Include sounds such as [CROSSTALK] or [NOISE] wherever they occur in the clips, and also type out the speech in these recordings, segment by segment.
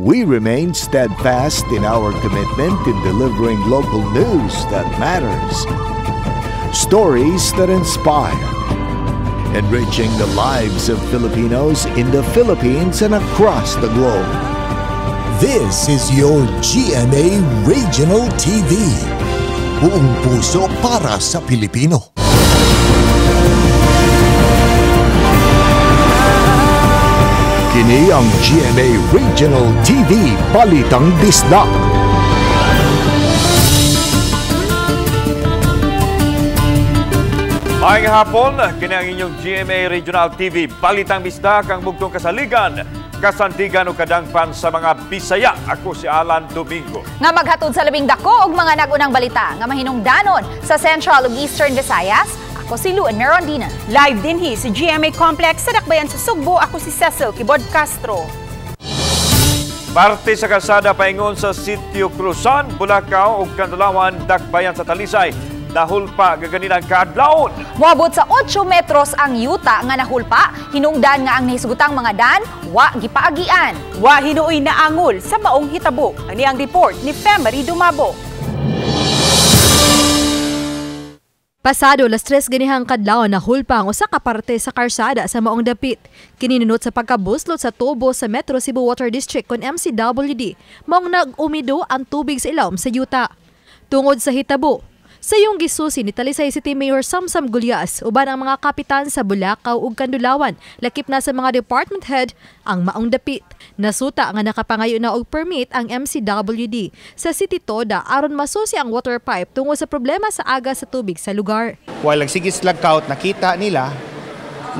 we remain steadfast in our commitment in delivering local news that matters, stories that inspire, enriching the lives of Filipinos in the Philippines and across the globe. This is your GMA Regional TV. Buong puso para sa Pilipino. Kini ang GMA Regional TV Balitang Bisdak. Maayong hapon, kini ang inyong GMA Regional TV Balitang Bisdak ang bugtong kasaligan kasantigan o kadangpan sa mga Bisaya. Ako si Alan Domingo. Nga maghatod sa labing dako og mga nagunang balita nga mahinungdanon sa Central ug Eastern Visayas. Ako si Luen Merondina. Live din hi sa GMA Complex sa Dakbayan sa Sugbo. Ako si Cecil Kibod Castro. Parte sa kalsada paingon sa Sitio Cruzan, Bulacau ug Kandalawan, Dakbayan sa Talisay. Nahulpa gaganinang kadlawon. Moabot sa 8 metros ang yuta nga nahulpa, hinungdan nga ang nahisgutang mga dan, wa gipaagian. Wa hinuoy na angol sa maong hitabo. Ani ang report ni Femery Dumabo. Pasado las tres ganihang kadlaw na hulpa ang usa ka parte sa karsada sa maong dapit. Kininunot sa pagkabuslot sa tubo sa Metro Cebu Water District kon MCWD, maong nag-umido ang tubig sa ilawom sa yuta. Tungod sa hitabo, sa iyong gisusi ni Talisay City Mayor Samsam Gulyas uban ang mga kapitan sa Bulacau ug Kandulawan lakip na sa mga department head ang maong dapit. Nasuta nga nakapangayo na og permit ang MCWD sa City Toda aron masusi ang water pipe tungod sa problema sa aga sa tubig sa lugar. While nagsigis lagkout, nakita nila,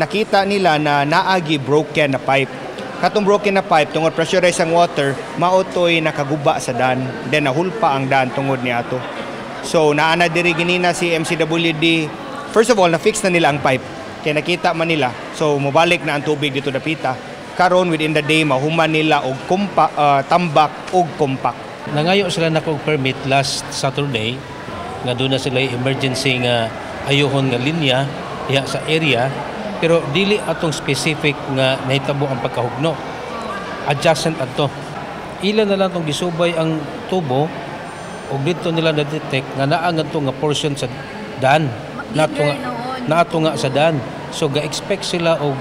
nakita nila na naagi broken na pipe. Katong broken na pipe tungod pressurize ang water, mautoy nakaguba sa dan. Then nahulpa ang dan tungod ni ato. So naana diri ginina si MCWD. First of all, na-fix na nila ang pipe. Kaya nakita man nila. So mubalik na ang tubig dito dapita. Karon within the day mahuman nila og kumpa, ah, tambak og compact. Nangayo sila na kog permit last Saturday nga doon na sila emergency nga ayuhon nga linya diha sa area pero dili atong specific nga nahitabo ang pagkahugno. Adjacent ato. Ila na lang tong gisubay ang tubo ug dito nila na-detect nga naa nga to nga portion sa dan nato nga nato nga sa dan. So ga-expect sila og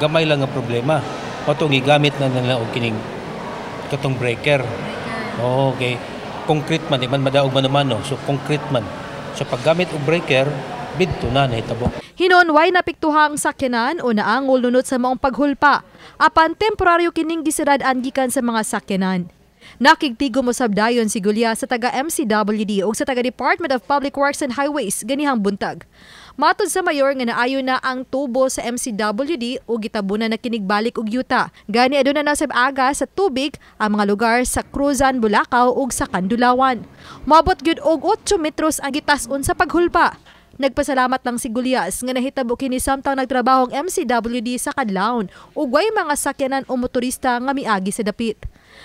gamay lang nga problema. Mato gigamit na nila og kining katong breaker. Okay. Concrete man, di man madaog man naman, no? So, concrete man. So, paggamit og breaker, bidto na nahitabo. Hinon way napiktuhang sakyanan o naangol nunot sa maong paghulpa. Apan temporaryo kining gisirad-an gikan sa mga sakyanan. Nakigtigo mo sabdayon si Gulya sa taga MCWD o sa taga Department of Public Works and Highways ganihang buntag. Matod sa mayor nga naayo na ang tubo sa MCWD o gitabunan na kinigbalik og yuta. Gani aduna na sab aga sa tubig ang mga lugar sa Cruzan, Bulacau ug sa Kandulawan. Mabot gyud og 8 metros ang gitas-on sa paghulpa. Nagpasalamat lang si Gulyas nga nahitabo kini samtang nagtrabaho ang MCWD sa Kadlawon ug way mga sakyanan o motorista nga miagi sa dapit.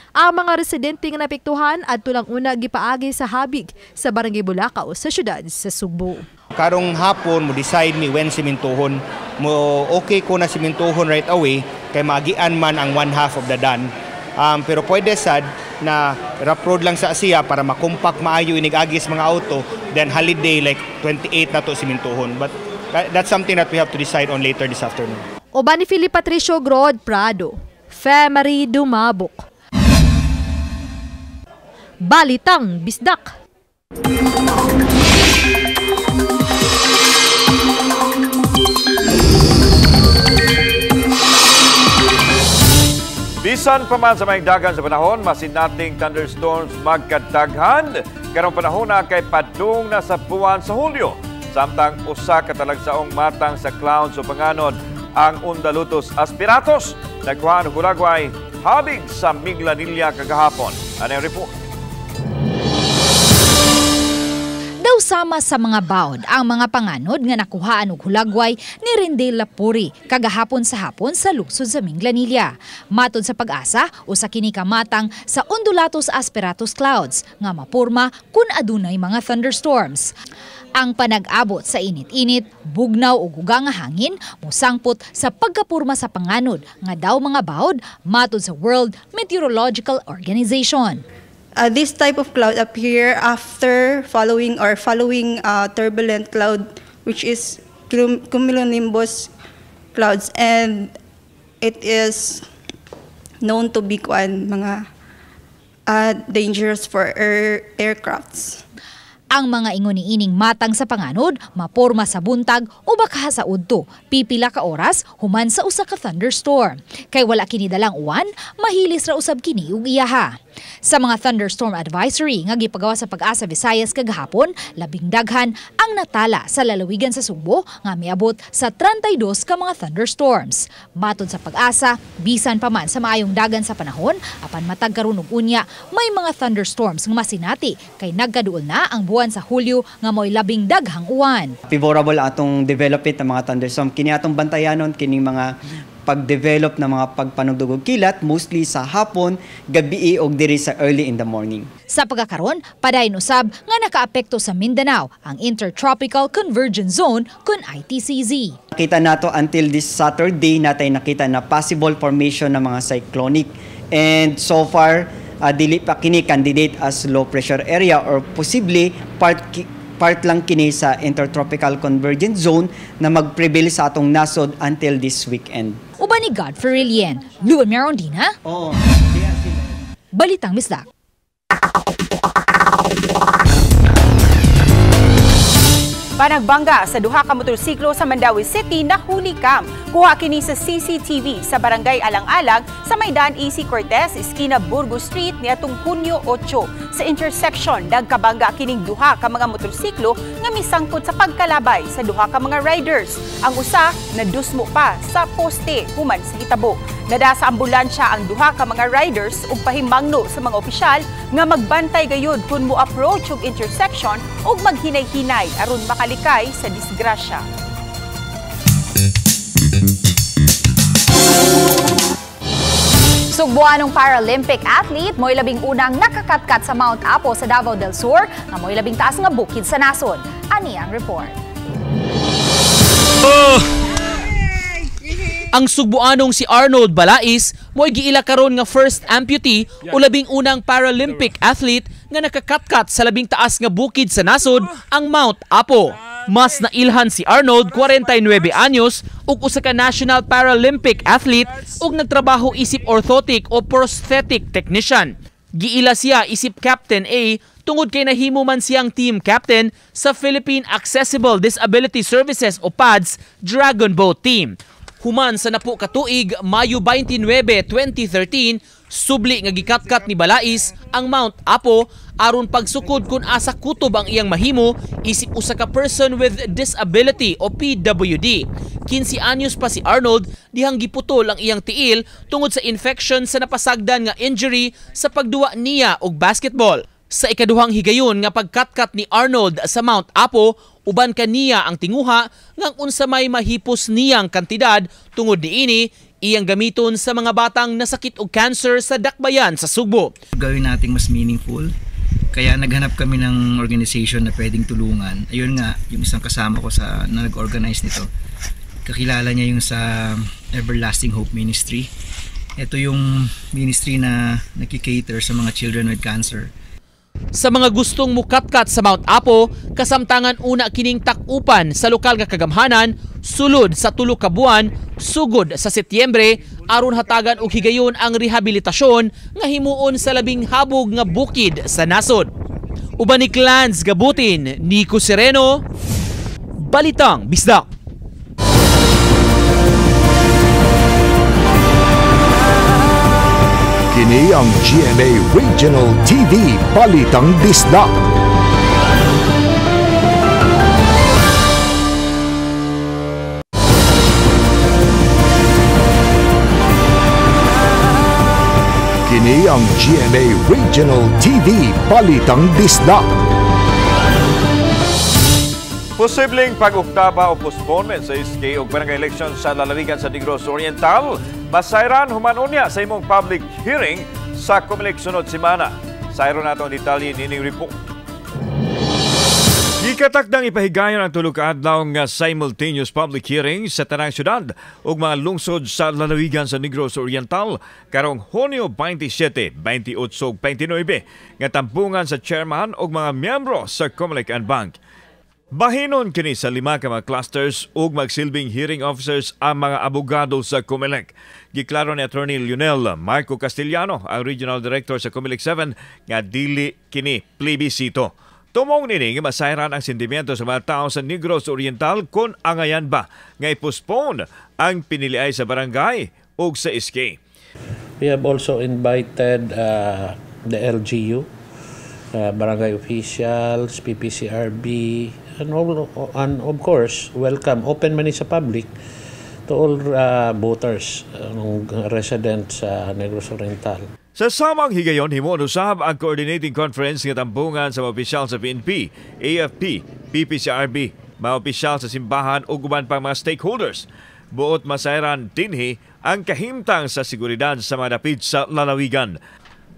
Ang mga residente nga napiktuhan adto lang una gipaagi sa habig sa Barangay Bulacau sa syudad sa Sugbo. Karong hapon mo decide ni when simintuhon. Mo okay ko na simintuhon right away kay magian man ang one half of the done. Um, pero pwede sad na rough road lang sa siya para makumpak maayo inigagis mga auto then holiday like 28 na to simintuhon. But that- that's something that we have to decide on later this afternoon. Oba ni Philip Patricio Grod Prado, Femery Dumabok. Balitang Bisdak. Bisan pa man sa may dagan sa panahon, masin nating thunderstorms magkadaghan. Karong panahon na kay padung na sa buwan sa Hulyo. Samtang usa ka talagsaong matang sa clouds o panganon ang Undalutos aspiratus. Nagkuhan hulagway habig sa Miglanilla kagahapon. Ano yung report? Daw Susama sa mga bawd ang mga panganod nga nakuhaan og hulagway ni Rendel Lapuri kagahapon sa hapon sa lungsod sa Minglanilla. Matod sa pag-asa, usa kini kamatang sa undulatus asperatus clouds nga mapurma kun adunay mga thunderstorms. Ang panag-abot sa init-init, bugnaw o guga nga hangin musangpot sa pagkapurma sa panganod nga daw mga bawd matod sa World Meteorological Organization. Uh, this type of cloud appear after following or following uh, turbulent cloud, which is cum- cumulonimbus clouds, and it is known to be kuan mga uh, dangerous for air, aircrafts. Ang mga ingon ni ining matang sa panganod, maporma sa buntag o baka sa udto, pipila ka oras human sa usa ka thunderstorm. Kay wala kini dalang uwan, mahilis ra usab kini ug iyaha. Sa mga thunderstorm advisory nga gipagawa sa Pag-asa Visayas kagahapon, labing daghan ang natala sa lalawigan sa Subo nga miabot sa 32 ka mga thunderstorms. Matod sa Pag-asa, bisan pa man sa maayong dagan sa panahon, apan matag karon og unya, may mga thunderstorms nga masinati kay nagkaduol na ang buwan sa Hulyo nga mo'y labing daghang uwan. favorable atong development ng mga thunderstorm. Kini atong bantayanon kining mga pag-develop ng mga pagpanugdugog kilat mostly sa hapon, gabi o diri sa early in the morning. Sa pagkakaroon, padayon usab nga nakaapekto sa Mindanao ang Intertropical Convergence Zone kun ITCZ. Kita nato until this Saturday natay nakita na possible formation ng mga cyclonic and so far uh, dili pa kini candidate as low pressure area or possibly part part lang kini sa intertropical convergence zone na mag-prevail sa atong nasod until this weekend. Uban ni Godfrey Lien, Luan Merondina, Oo. Balitang Misdak. Panagbangga sa duha ka motorsiklo sa Mandawi City nahuli kam. Kuha kini sa CCTV sa Barangay Alang-Alang sa Maidan AC Cortez, Esquina Burgos Street niadtong Hunyo 8. Sa intersection nagkabangga kining duha ka mga motorsiklo nga misangkot sa pagkalabay sa duha ka mga riders. Ang usa nadusmo pa sa poste human sa hitabo. Nada sa ambulansya ang duha ka mga riders ug pahimangno sa mga opisyal nga magbantay gayud kung mo approach og intersection ug maghinay-hinay aron makalikay sa disgrasya. Sugbuan ng Paralympic athlete mo'y labing unang nakakatkat sa Mount Apo sa Davao del Sur nga mo'y labing taas nga bukid sa nasod. Ani ang report. Ang sugbuanong si Arnold Balais mo'y giila karon nga first amputee o labing unang Paralympic athlete nga nakakatkat sa labing taas nga bukid sa nasod ang Mount Apo. Mas nailhan si Arnold 49 anyos ug usa ka national Paralympic athlete ug nagtrabaho isip orthotic o prosthetic technician. Giila siya isip Captain A tungod kay nahimo man siyang team captain sa Philippine Accessible Disability Services o PADS Dragon Boat Team. Human sa napo katuig, Mayo 29, 2013, subli nga gikatkat ni Balais ang Mount Apo aron pagsukod kung asa kutob ang iyang mahimo isip usa ka person with disability o PWD. 15 anyos pa si Arnold dihang giputol ang iyang tiil tungod sa infection sa napasagdan nga injury sa pagduwa niya og basketball. Sa ikaduhang higayon nga pagkatkat ni Arnold sa Mount Apo, uban kaniya ang tinguha ngang unsa may mahipos niyang kantidad tungod niini iyang gamiton sa mga batang nasakit og cancer sa dakbayan sa Sugbo. gawin nating mas meaningful. Kaya naghanap kami ng organization na pwedeng tulungan. Ayun nga, yung isang kasama ko sa na nag-organize nito. Kakilala niya yung sa Everlasting Hope Ministry. Ito yung ministry na nakikater sa mga children with cancer. Sa mga gustong mukatkat sa Mount Apo, kasamtangan una kining takupan sa lokal nga kagamhanan, sulod sa tulo ka buwan, sugod sa Setyembre, aron hatagan og higayon ang rehabilitasyon nga himuon sa labing habog nga bukid sa nasod. Uban ni Clans Gabutin, Nico Sereno, Balitang Bisdak. Kini ang GMA Regional TV Balitang Bisdak. Kini ang GMA Regional TV Balitang Bisdak. Posibleng pag-uktaba o postponement sa SK o barangay election sa lalawigan sa Negros Oriental, masayran humanunya sa imong public hearing sa Comelec sunod simana. Sayro nato ang detalye nining report. Gikatakdang ipahigayon ang tulog adlaw nga simultaneous public hearing sa tanang syudad ug mga lungsod sa lalawigan sa Negros Oriental karong Hunyo 27, 28 ug 29 nga tampungan sa chairman ug mga miyembro sa Comelec and Bank. Bahinon kini sa lima ka mga clusters ug magsilbing hearing officers ang mga abogado sa Comelec. Giklaro ni Attorney Lionel Marco Castellano, ang Regional Director sa Comelec 7, nga dili kini plebisito. Tumong nini nga masayran ang sentimiento sa mga tao sa Negros Oriental kung angayan ba nga i-postpone ang piniliay sa barangay ug sa SK. We have also invited uh, the LGU, uh, barangay officials, PPCRB, and, and of course, welcome, open money sa public to all uh, voters, uh, residents sa uh, Negros Oriental. Sa samang higayon, himo usab ang coordinating conference nga tambungan sa mga opisyal sa PNP, AFP, PPCRB, mga opisyal sa simbahan ug uban pang mga stakeholders. Buot masayran dinhi ang kahimtang sa seguridad sa mga dapit sa lalawigan.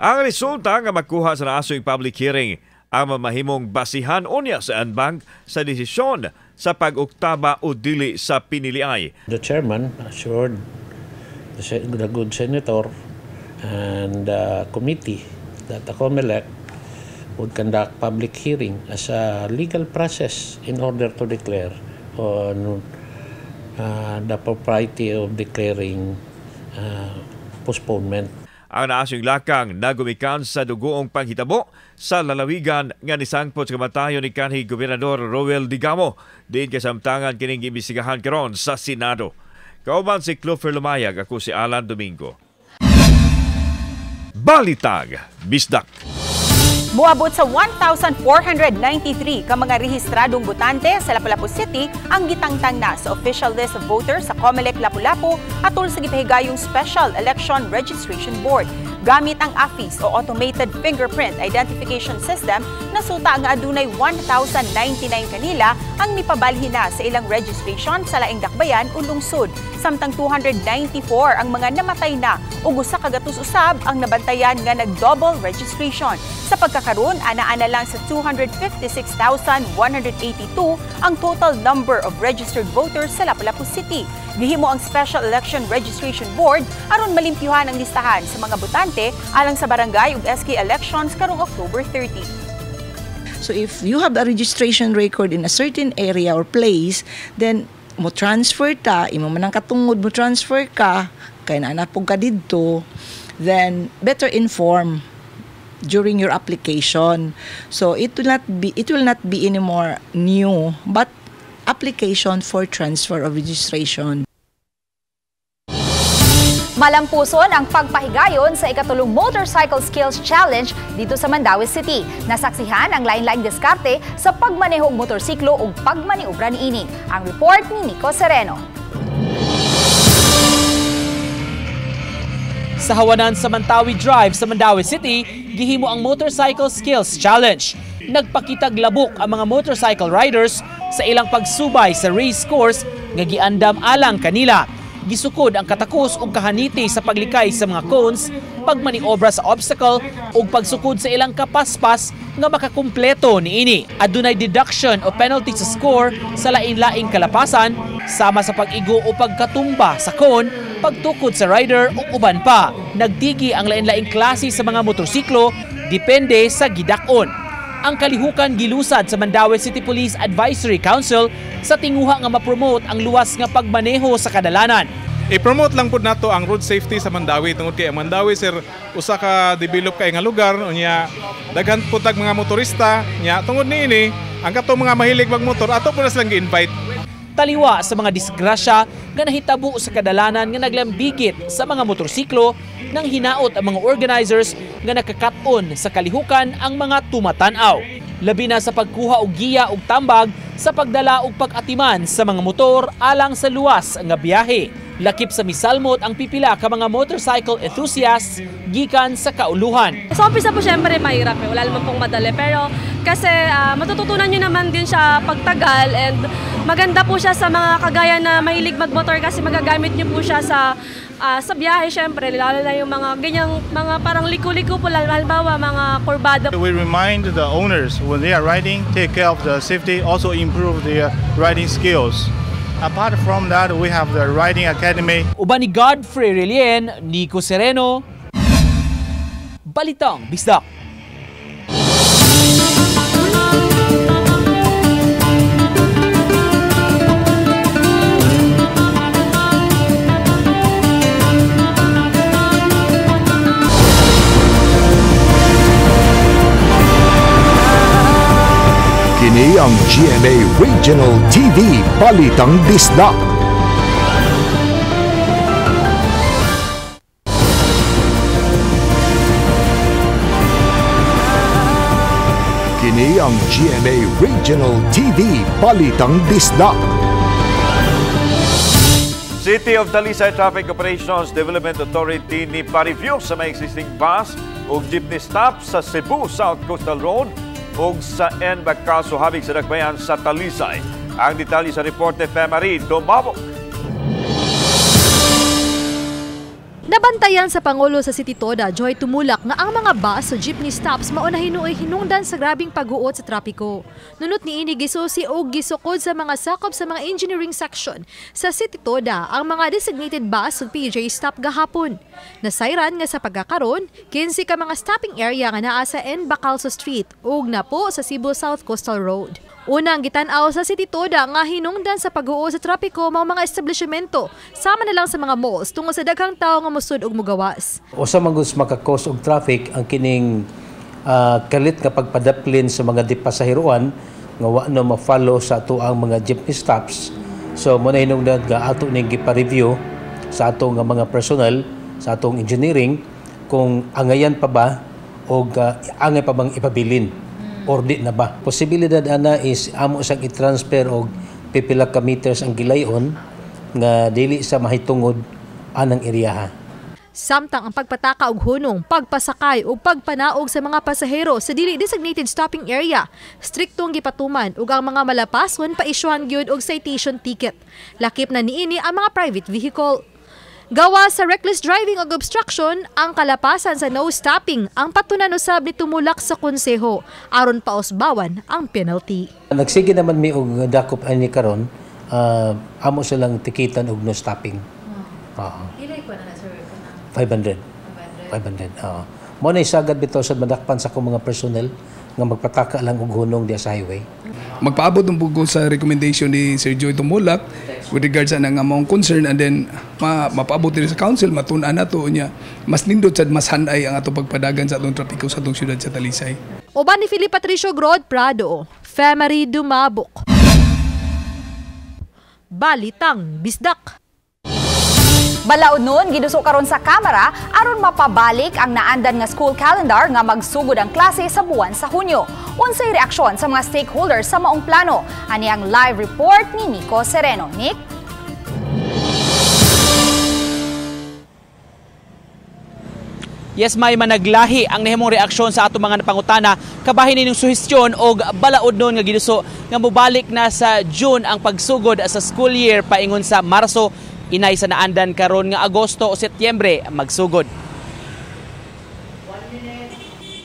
Ang resulta nga makuha sa naasoy public hearing ang mamahimong basihan unya sa Anbang sa desisyon sa pag-uktaba o dili sa piniliay. The chairman assured the good senator and uh, committee that the COMELEC would conduct public hearing as a legal process in order to declare on uh, the propriety of declaring uh, postponement. Ang naasyung lakang nagumikan sa dugoong panghitabo sa lalawigan nga nisangpot sa kamatayon ni kanhi Gobernador Roel Digamo din kasamtangan kining imbisigahan karon sa Senado. Kauban si Clover Lumayag, ako si Alan Domingo. Balitag, Bisdak. Muabot sa 1,493 ka mga rehistradong botante sa Lapu-Lapu City ang gitangtang na sa official list of voters sa COMELEC Lapu-Lapu atol sa gipahigayong Special Election Registration Board gamit ang AFIS o Automated Fingerprint Identification System na suta nga adunay 1,099 kanila ang nipabalhin na sa ilang registration sa laing dakbayan o lungsod. Samtang 294 ang mga namatay na ug usa ka usab ang nabantayan nga nag-double registration. Sa pagkakaroon, ana-ana lang sa 256,182 ang total number of registered voters sa Lapu-Lapu City. Gihimo ang Special Election Registration Board aron malimpyuhan ang listahan sa mga botante alang sa barangay ug SK elections karong October 30. So if you have a registration record in a certain area or place, then mo transfer ta, imo man ang katungod mo transfer ka, kay na napog ka didto, then better inform during your application. So it will not be it will not be anymore new, but application for transfer of registration. Malampuson ang pagpahigayon sa ikatulong Motorcycle Skills Challenge dito sa Mandawi City. Nasaksihan ang lain-laing diskarte sa pagmaneho og motorsiklo ug pagmaniobra niini. Ang report ni Nico Sereno. Sa hawanan sa Mantawi Drive sa Mandawi City, gihimo ang Motorcycle Skills Challenge. Nagpakitag labok ang mga motorcycle riders sa ilang pagsubay sa race course nga giandam alang kanila. Gisukod ang katakos ug kahaniti sa paglikay sa mga cones, pagmaniobra sa obstacle ug pagsukod sa ilang kapaspas nga makakumpleto niini. Adunay deduction o penalty sa score sa lain-laing kalapasan sama sa pag-igo o pagkatumba sa cone, pagtukod sa rider ug uban pa. Nagtigi ang lain-laing klase sa mga motorsiklo depende sa gidakon ang kalihukan gilusad sa Mandawi City Police Advisory Council sa tinguha nga ma-promote ang luwas nga pagmaneho sa kadalanan. I-promote lang pud nato ang road safety sa Mandawi. Tungod kay Mandawi sir usa ka develop kay nga lugar. Unya daghan putag mga motorista. Nya tungod niini ang kato mga mahilig magmotor ato po na silang gi-invite taliwa sa mga disgrasya nga nahitabo sa kadalanan nga naglambigit sa mga motorsiklo nang hinaot ang mga organizers nga nakakaton sa kalihukan ang mga tumatanaw. Labi na sa pagkuha og giya og tambag sa pagdala og pag-atiman sa mga motor alang sa luwas nga biyahe. Lakip sa misalmot ang pipila ka mga motorcycle enthusiasts gikan sa kauluhan. Sa umpisa po syempre mahirap eh. Wala naman pong madali. Pero kasi ah, matututunan nyo naman din siya pagtagal and maganda po siya sa mga kagaya na mahilig magmotor kasi magagamit nyo po siya sa ah, sa biyahe syempre lalo na yung mga ganyang mga parang liko-liko po halimbawa mga kurbada We remind the owners when they are riding, take care of the safety, also improve their riding skills. Apart from that, we have the Riding Academy. Uban ni Godfrey Relien, Nico Sereno, Balitang Bisdak. Ang GMA Regional TV Balitang Bisdak. Kini ang GMA Regional TV Balitang Bisdak. City of Talisay Traffic Operations Development Authority ni pa-review sa may existing bus o jeepney stop sa Cebu South Coastal Road o sa N. Baccaso habig sa Dagbayan sa Talisay. Ang detalye sa report ni Femari Domabok. Nabantayan sa Pangulo sa City Toda, Joy Tumulak, nga ang mga bus o jeepney stops maunahin ay hinungdan sa grabing pag-uot sa trapiko. Nunot ni ini gisusi o gisukod sa mga sakop sa mga engineering section sa City Toda ang mga designated bus o PJ stop gahapon. Nasayran nga sa pagkakaroon, 15 ka mga stopping area nga naa sa N. Bacalso Street ug na po sa Cebu South Coastal Road. Unang gitanaw sa City Toda nga hinungdan sa pag-uo sa trapiko mga mga establishmento sama na lang sa mga malls tungod sa daghang tao nga musud og mugawas. Usa man gud makakos og traffic ang kining ah, kalit nga pagpadaplin sa mga dipasahiruan nga wa na ma-follow sa ato ang mga jeepney stops. So mo na hinungdan nga ato ning gipa-review sa ato nga mga personnel sa atong engineering kung angayan pa ba o angay pa bang ipabilin or di na ba. Posibilidad ana is amo sang i-transfer og pipila ka meters ang gilayon nga dili sa mahitungod anang iriyaha. Samtang ang pagpataka og hunong, pagpasakay ug pagpanaog sa mga pasahero sa dili designated stopping area, striktong gipatuman ug ang mga malapason paisyuhan gyud og citation ticket. Lakip na niini ang mga private vehicle. Gawa sa reckless driving o obstruction, ang kalapasan sa no stopping ang patunan usab ni tumulak sa konseho aron pausbawan ang penalty. Nagsige naman mi og dakop ani karon, ah, amo silang tikitan og no stopping. Oo. Ilay ko na sir. 500. 500. Oo. Mo na isagad bitaw sa madakpan sa akong mga personnel nga magpataka lang og hunong diya sa highway. magpaabot ng bugo sa recommendation ni Sir Joy Tumulak with regards sa nang among concern and then ma, mapaabot din sa council matun-an na to niya mas nindot sad mas hanay ang ato pagpadagan sa atong trapiko sa atong syudad sa Talisay. Uban ni Philip Patricio Grod Prado, Femery Dumabok. Balitang Bisdak. Balaod nun, giduso karon sa kamera aron mapabalik ang naandan nga school calendar nga magsugod ang klase sa buwan sa Hunyo. Unsay reaksyon sa mga stakeholders sa maong plano? Ani ang live report ni Nico Sereno. Nick? Yes, may managlahi ang nahimong reaksyon sa ato mga napangutana kabahin nining suhestyon og balaod nun nga giduso nga mobalik na sa June ang pagsugod sa school year paingon sa Marso inay sa naandan karon nga Agosto o Setyembre magsugod.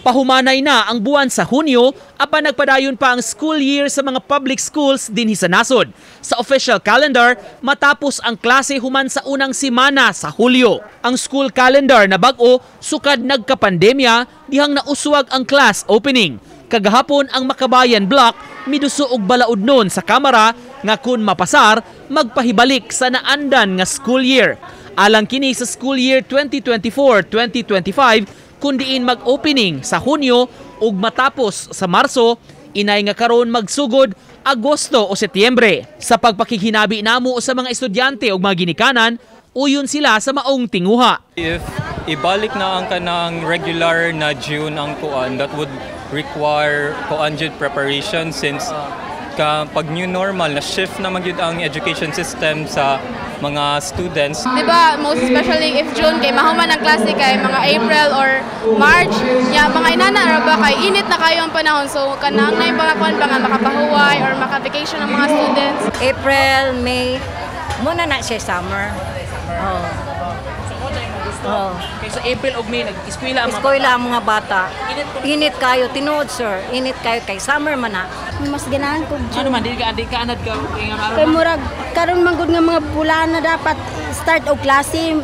Pahumanay na ang buwan sa Hunyo apan nagpadayon pa ang school year sa mga public schools dinhi sa nasod. Sa official calendar, matapos ang klase human sa unang simana sa Hulyo. Ang school calendar na bag-o sukad nagkapandemya dihang nauswag ang class opening. Kagahapon ang Makabayan Block miduso og balaod nun sa kamera nga kun mapasar magpahibalik sa naandan nga school year. Alang kini sa school year 2024-2025 kundiin mag-opening sa Hunyo ug matapos sa Marso, inay nga karon magsugod Agosto o Setyembre. Sa pagpakihinabi namo sa mga estudyante ug mga ginikanan, uyon sila sa maong tinguha. If ibalik na ang kanang regular na June ang kuan, that would require kuan jud preparation since ka pag new normal na shift na magyud ang education system sa mga students. Di ba, most especially if June kay mahuman ang klase kay mga April or March, ya mga inana ra ba kay init na kayo ang panahon so kanang na yung mga kuan ba nga makapahuway or maka-vacation ang mga students. April, May, muna na siya summer. Oh. Oh. Kaya sa April ug May nag-eskwela ang mga Eskwela ang mga bata. Init kayo, tinuod sir. Init kayo kay summer man na. Mas ganahan ko Ano man, di ka, di ka anad ka. kay nga Kay murag karon man gud nga mga bulan na dapat start og klase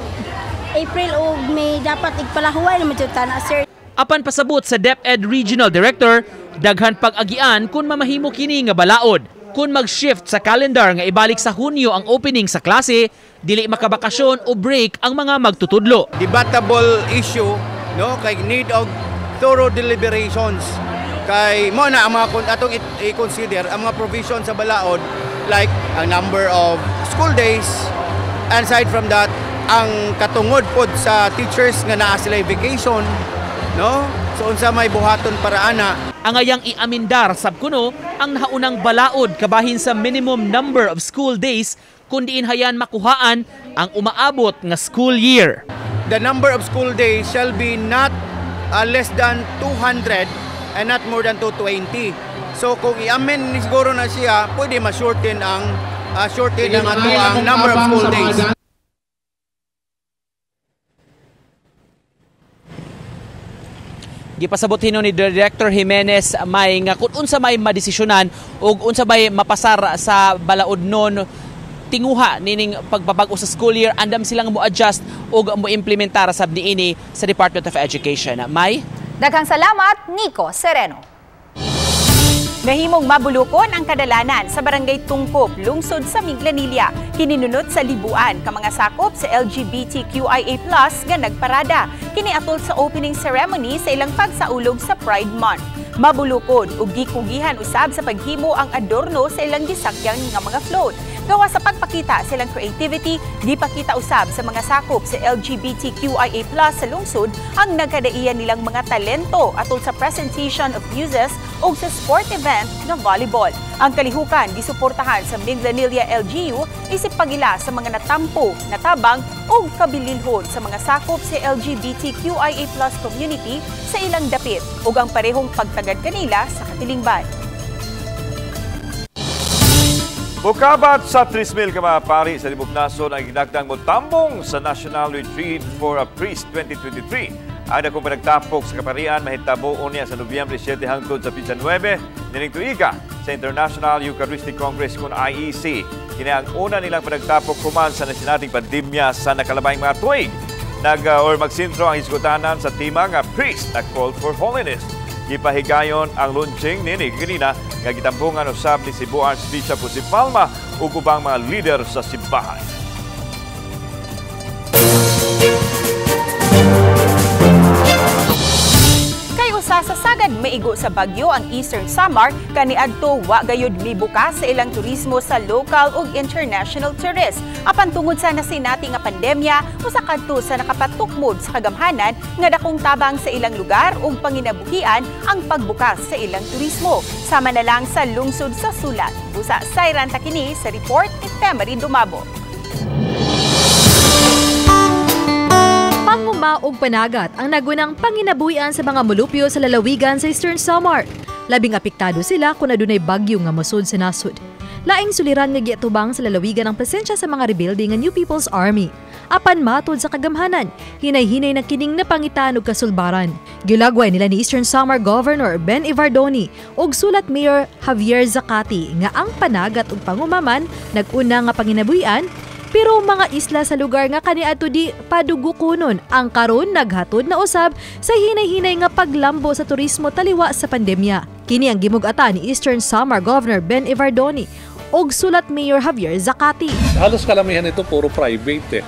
April o May dapat igpalahuway naman jud na sir. Apan pasabot sa DepEd Regional Director, daghan pag-agian kung mamahimo kini nga balaod. Kung mag-shift sa calendar nga ibalik sa Hunyo ang opening sa klase, dili makabakasyon o break ang mga magtutudlo. debatable issue no? Kay need of thorough deliberations. Kay mo na ang mga atong i-consider ang mga provisions sa balaod like ang number of school days. And aside from that ang katungod pod sa teachers nga naa sila vacation no? So unsa may buhaton para ana? Angayang iamindar sab kuno ang nahaunang balaod kabahin sa minimum number of school days kung diin hayan makuhaan ang umaabot nga school year. the number of school days shall be not uh, less than 200 and not more than 220. So kung i-amend ni siguro na siya, pwede ma-shorten ang uh, shorten ang ato ang number of school days. Gipasabot hino ni Director Jimenez may nga kung unsa may madesisyonan ug unsa may mapasar sa balaod nun tinguha nining pagpabag-o sa school year andam silang mo adjust ug mo implementar sab niini sa Department of Education. May Daghang salamat, Nico Sereno. Nahimong mabulukon ang kadalanan sa barangay Tungkop, lungsod sa Minglanilla. Kininunot sa libuan ka mga sakop sa LGBTQIA+ nga nagparada. Kini atol sa opening ceremony sa ilang pagsaulog sa Pride Month. Mabulukon ug gikugihan usab sa paghimo ang adorno sa ilang gisakyang nga mga float. Gawa sa pagpakita sa ilang creativity, gipakita usab sa mga sakop sa LGBTQIA+ sa lungsod ang nagkadaiyan nilang mga talento atol sa presentation of muses o sa sport event na volleyball. Ang kalihukan gisuportahan sa Minglanilla LGU isip pagila sa mga natampo, natabang o kabililhon sa mga sakop sa LGBTQIA+ community sa ilang dapit ug ang parehong pagtagad kanila sa katilingban. Bukabat sa 3,000 ka mga pari sa Libog Nason ang ginagdang tambong sa National Retreat for a Priest 2023. Ang akong panagtapok sa kaparian mahitabo unya sa Nobyembre 7 hangtod sa Pizza 9 nining tuiga sa International Eucharistic Congress kung IEC. Kini ang una nilang panagtapok kuman sa nasinating pandemya sa nakalabayng mga tuig. Nag uh, or magsintro ang isgutanan sa tema nga Priest na Call for Holiness. Gipahigayon ang launching nini ganina nga gitampungan usab ni Cebu Archbishop Jose Palma ug ubang mga leader sa simbahan. Kay usa sa sagad maigo sa Bagyo ang Eastern Samar kaniadto wa gayud mibukas sa ilang turismo sa local ug international tourists. Apan tungod sa nasinati nga pandemya, usa kadto sa nakapatukmod sa kagamhanan nga dakong tabang sa ilang lugar ug panginabuhian ang pagbukas sa ilang turismo. Sama na lang sa lungsod sa Sulat. Busa Sayran Takini sa report ni Temery Dumabo. Panguma ug panagat ang nagunang panginabuhian sa mga mulupyo sa lalawigan sa Eastern Samar. Labing apektado sila kung adunay bagyo nga mosud sa nasud. Laing suliran nga giatubang sa lalawigan ang presensya sa mga rebuilding nga New People's Army. Apan matod sa kagamhanan, hinay-hinay na kining napangitan ug kasulbaran. Gilagway nila ni Eastern Samar Governor Ben Ivardoni ug sulat Mayor Javier Zacati nga ang panagat ug pangumaman naguna nga panginabuhian pero mga isla sa lugar nga kaniadto di padugukunon ang karon naghatod na usab sa hinay-hinay nga paglambo sa turismo taliwa sa pandemya. Kini ang gimug-ata ni Eastern Samar Governor Ben Ivardoni og sulat Mayor Javier Zacati. Halos kalamihan ito puro private eh.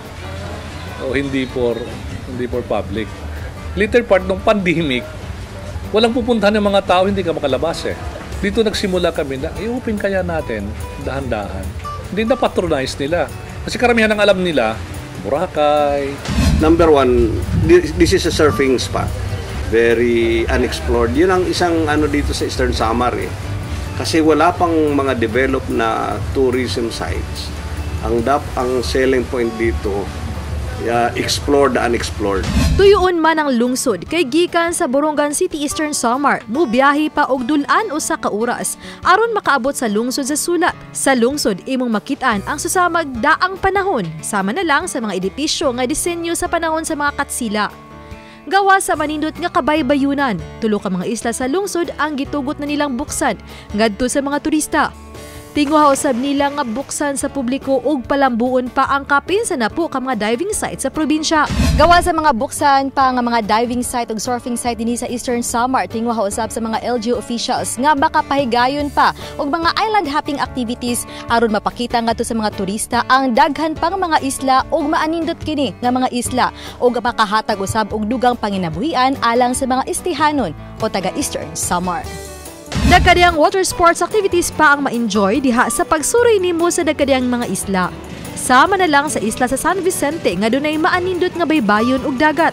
O hindi for hindi for public. Later part ng pandemic, walang pupuntahan ng mga tao, hindi ka makalabas eh. Dito nagsimula kami na i-open kaya natin dahan-dahan. Hindi na patronize nila. Kasi karamihan ng alam nila, Boracay. Number one, thi- this is a surfing spot. Very unexplored. Yun ang isang ano dito sa Eastern Samar eh. Kasi wala pang mga developed na tourism sites. Ang dap ang selling point dito uh, explore the unexplored. Tuyoon man ang lungsod kay gikan sa Borongan City Eastern Samar, mubiyahe pa og dulan usa ka oras aron makaabot sa lungsod sa sulat. Sa lungsod imong makitaan ang susamag daang panahon sama na lang sa mga edipisyo nga disenyo sa panahon sa mga katsila. Gawa sa manindot nga kabaybayunan, tulo ka mga isla sa lungsod ang gitugot na nilang buksan ngadto sa mga turista. Tinguha usab nila nga buksan sa publiko ug palambuon pa ang kapin sa napo ka mga diving site sa probinsya. Gawa sa mga buksan pa nga mga diving site ug surfing site dinhi sa Eastern Samar, tinguha usab sa mga LGU officials nga baka pahigayon pa og mga island hopping activities aron mapakita ngadto sa mga turista ang daghan pang mga isla ug maanindot kini nga mga isla ug makahatag usab og dugang panginabuhian alang sa mga istihanon o taga Eastern Samar. Dagkadiyang water sports activities pa ang ma-enjoy diha sa pagsuroy nimo sa dagkadiyang mga isla. Sama na lang sa isla sa San Vicente nga dunay maanindot nga baybayon ug dagat.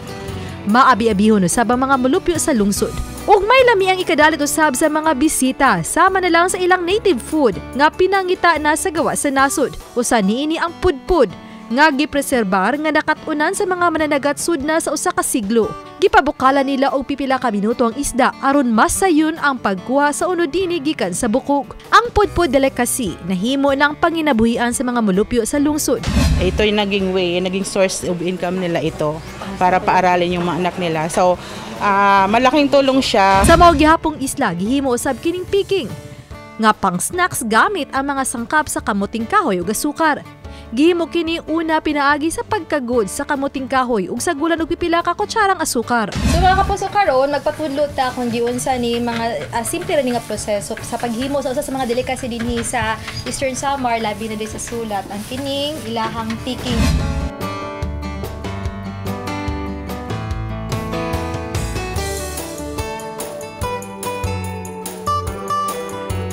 Maabi-abihon usab ang mga mulupyo sa lungsod. Ug may lami ang ikadalit usab sa mga bisita sama na lang sa ilang native food nga pinangita na sa gawa sa nasod. Usa niini ang pudpud nga gipreserbar nga nakatunan sa mga mananagat sudna sa usa ka siglo. Gipabukala nila og pipila ka minuto ang isda aron mas sayon ang pagkuha sa unod dini gikan sa bukog. Ang pudpud delicacy nahimo ng panginabuhian sa mga mulupyo sa lungsod. Ito yung naging way, naging source of income nila ito para paaralin yung mga anak nila. So, ah, malaking tulong siya. Sa mga gihapong isla gihimo usab kining picking nga pang snacks gamit ang mga sangkap sa kamuting kahoy ug asukar. Gihimo kini una pinaagi sa pagkagod sa kamuting kahoy ug sa gulan og pipila ka kutsarang asukar. So mga kapuso karon magpatudlo ta kung di unsa ni mga ah, simple ra nga proseso sa paghimo sa usa sa mga delicacy dinhi sa Eastern Samar labi na di sa sulat ang kining ilahang picking.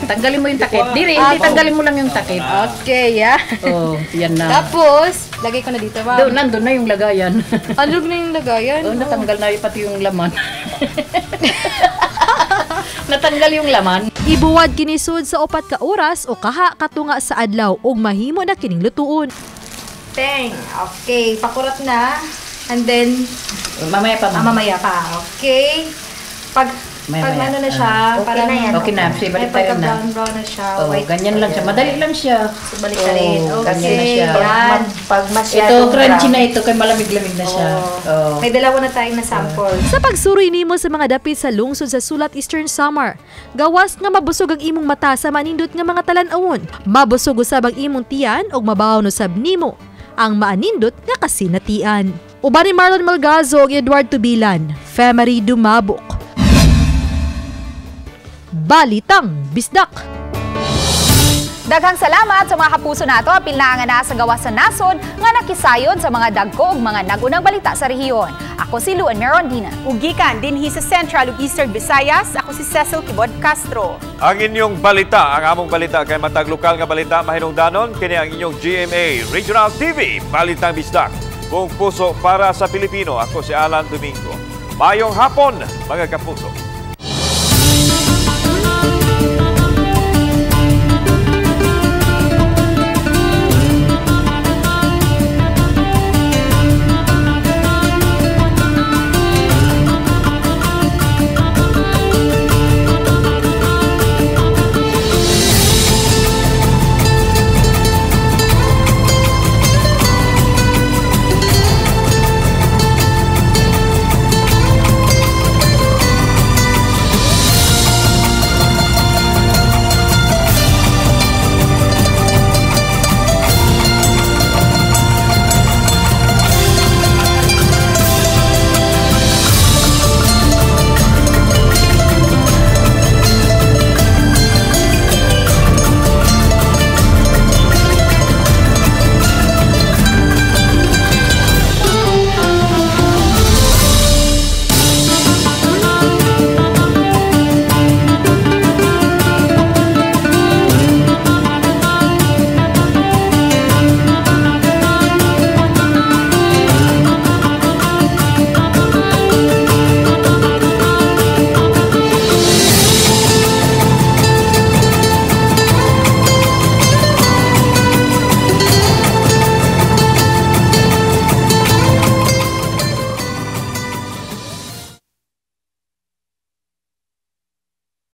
Tanggalin mo yung takip. Diri, Ah, hindi tanggalin mo lang yung takip. Okay, ya. Oh, yan na. Tapos, lagay ko na dito, ma'am. Doon, nandun na yung lagayan. [LAUGHS] Alog na yung lagayan. Oh, natanggal na yung pati yung laman. [LAUGHS] Natanggal yung laman. Ibuwad kini sud sa upat ka oras o kaha katunga sa adlaw ug mahimo na kining lutuon. Teng. Okay, pakurat na. And then, Mamaya pa, ah, mamaya pa. Okay. Pag, Maya, pag maya. ano na siya, Ah, okay parang, na yan. Okay na, sige, balik Ay, tayo na. pagka brown na siya. Oh, white ganyan lang siya. Madali lang siya. So, balik rin. Oh, Okay, ganyan na siya. yan. Pag Ito, crunchy na ito. Kay malamig-lamig na siya. Oh. May dalawa na tayong na sample. Sa pagsuroy nimo sa mga dapit sa lungsod sa Sulat Eastern Samar, gawas nga mabusog ang imong mata sa manindot nga mga talan-awon. Mabusog usab ang imong tiyan ug mabaw usab nimo ang maanindot nga kasinatian. Uban ni Marlon Malgazo ug Edward Tubilan, Femery Dumabok. Balitang Bisdak. Daghang salamat sa mga kapuso nato apil na nga na sa gawa sa nasod nga nakisayod sa mga dagko ug mga nagunang balita sa rehiyon. Ako si Luan Merondina. Ugikan dinhi sa Central ug Eastern Visayas, ako si Cecil Kibod Castro. Ang inyong balita, ang among balita kay matag lokal nga balita mahinungdanon kini ang inyong GMA Regional TV Balitang Bisdak. Buong puso para sa Pilipino. Ako si Alan Domingo. Mayong hapon, mga kapuso.